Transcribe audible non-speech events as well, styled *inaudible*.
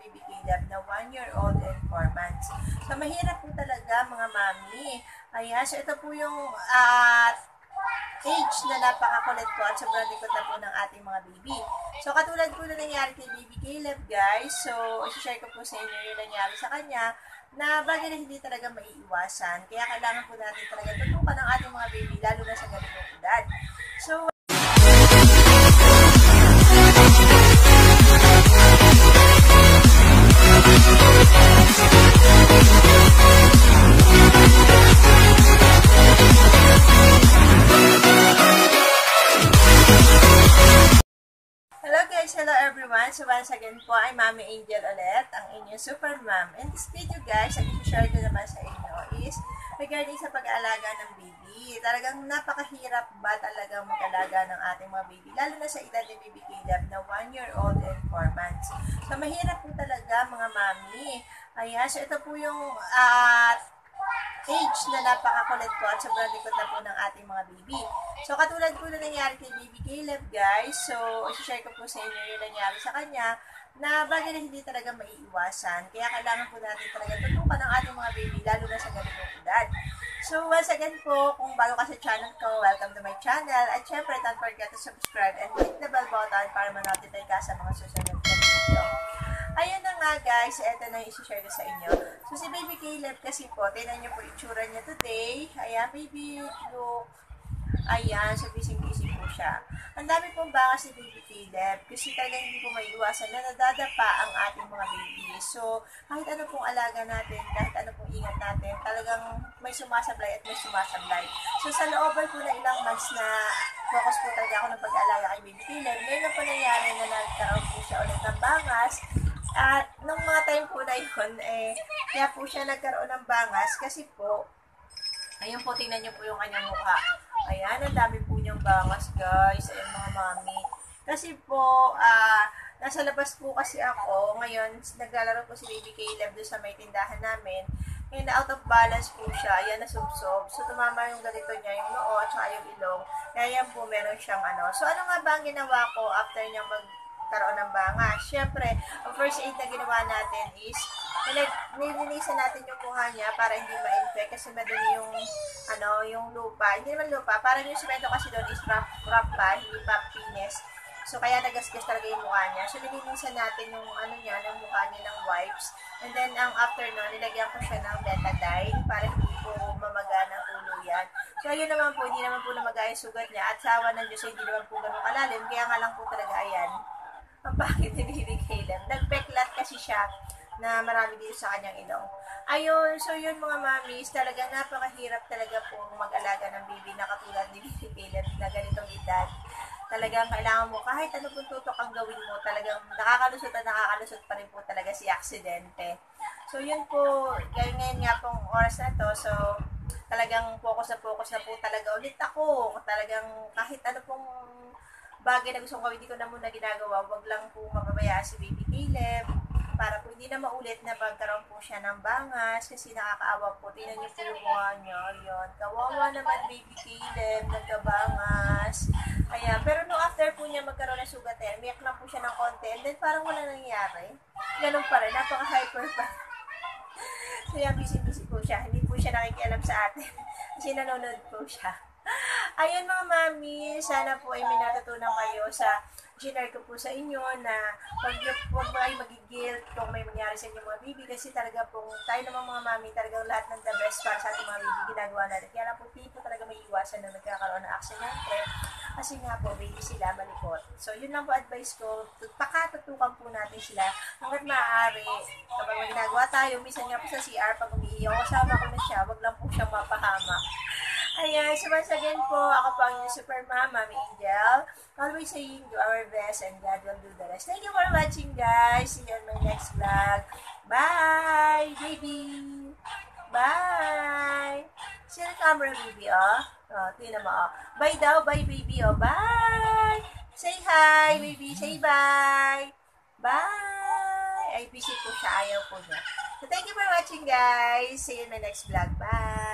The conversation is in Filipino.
Baby Caleb na 1 year old and 4 months. So, mahirap po talaga mga mami. Ayan, so ito po yung uh, age na napakakulit po at sobrang likod na po ng ating mga baby. So, katulad po na nangyari kay Baby Caleb, guys. So, isi-share ko po sa inyo yung nangyari sa kanya na bagay na hindi talaga maiiwasan. Kaya kailangan po natin talaga tutukan ng ating mga baby, lalo na sa ganitong edad. So, So once again po ay Mami Angel ulit, ang inyong super mom. In this video guys, ang i-share ko naman sa inyo is regarding sa pag-aalaga ng baby. Talagang napakahirap ba talagang mag-alaga ng ating mga baby, lalo na sa edad ni baby Caleb na 1 year old and 4 months. So mahirap po talaga mga mami. Ayan, so ito po yung uh, age na napakakulit po at sobrang likod na po ng ating mga baby. So, katulad po na nangyari kay baby Caleb, guys. So, isi-share ko po sa inyo yung nangyari sa kanya na bagay na hindi talaga maiiwasan. Kaya kailangan po natin talaga tutukan ng ating mga baby, lalo na sa ganitong edad. So, once again po, kung bago ka sa channel ko, welcome to my channel. At syempre, don't forget to subscribe and click the bell button para ma-notify ka sa mga susunod na video. Ayun na nga guys, eto na yung isi-share ko sa inyo. So si Baby Caleb kasi po, tinan niyo po itsura niya today. Ayan, baby, look. Ayan, so busy-busy po siya. Ang dami pong baka si Baby Caleb kasi talaga hindi po maiiwasan na nadadapa ang ating mga baby. So, kahit ano pong alaga natin, kahit ano pong ingat natin, talagang may sumasablay at may sumasablay. So, sa looban po na ilang months na focus po talaga ako ng pag-aalaga kay Baby Caleb, ngayon na po nangyari na nagkaroon po siya ulit ng bangas at nung mga time po na yun, eh, kaya po siya nagkaroon ng bangas kasi po, ayun po, tingnan niyo po yung kanyang mukha. Ayan, ang dami po niyang bangas, guys. Ayan, mga mami. Kasi po, ah, nasa labas po kasi ako. Ngayon, naglalaro po si Baby Caleb doon sa may tindahan namin. Ngayon, out of balance po siya. Ayan, nasubsob. So, tumama yung ganito niya, yung noo at saka yung ilong. Kaya po, meron siyang ano. So, ano nga ba ang ginawa ko after niya mag magkaroon ng banga. Siyempre, ang first aid na ginawa natin is, nilinisan natin yung kuha niya para hindi ma-infect kasi madali yung, ano, yung lupa. Hindi naman lupa, parang yung semento kasi doon is rough, rough pa, hindi pa pines. So, kaya nagasgas talaga yung mukha niya. So, nilinisan natin yung, ano niya, yung mukha niya ng wipes. And then, ang after nun, nilagyan ko siya ng betadine para hindi po mamaga ng tuluyan. So, ayun naman po, hindi naman po namaga yung sugat niya. At sawa ng Diyos, hindi naman po ganun kalalim. Kaya nga lang po talaga, ayan, bakit Baby Caleb. Nagpeklat kasi siya na marami dito sa kanyang ilong. Ayun, so yun mga mamis, talaga napakahirap talaga po mag-alaga ng baby na katulad ni Baby Caleb na ganitong edad. Talagang kailangan mo, kahit ano pong tutok ang gawin mo, talagang nakakalusot at nakakalusot pa rin po talaga si aksidente. So yun po, ngayon, ngayon nga pong oras na to, so talagang focus na focus na po talaga ulit ako. Talagang kahit ano pong bagay na gusto ko hindi ko na muna ginagawa, wag lang po mapabayaan si Baby Caleb para po hindi na maulit na magkaroon po siya ng bangas kasi nakakaawa po. Tingnan niyo po yung mukha niya. Ayun. Kawawa naman Baby Caleb, nagkabangas. Ayan. Pero no after po niya magkaroon ng sugat eh, miyak lang po siya ng konti and then parang wala nangyari. Ganun pa rin. Napaka-hyper pa. *laughs* so yan, busy-busy po siya. Hindi po siya nakikialam sa atin. *laughs* kasi nanonood po siya. Ayun mga mami, sana po ay may natutunan kayo sa ginare ko po sa inyo na huwag, huwag mo ay magigil kung may mangyari sa inyong mga baby kasi talaga po tayo naman mga mami talagang lahat ng the best para sa ating mga baby ginagawa natin. Kaya na po po talaga may iwasan na nagkakaroon ng aksidente kasi nga po baby sila malikot. So yun lang po advice ko, pakatutukan po natin sila hanggat maaari kapag may ginagawa tayo, minsan nga po sa CR pag umiiyaw, kasama ko na siya, wag lang po siyang mapahamak. Ayan, so once again po, ako po ang inyong super mom, Mami Angel. Always saying, do our best and God will do the rest. Thank you for watching, guys. See you on my next vlog. Bye, baby. Bye. See the camera, baby, oh. Oh, tingnan mo, oh. Bye daw, bye, baby, oh. Bye. Say hi, baby. Say bye. Bye. Ay, busy po siya. Ayaw po niya. So, thank you for watching, guys. See you in my next vlog. Bye.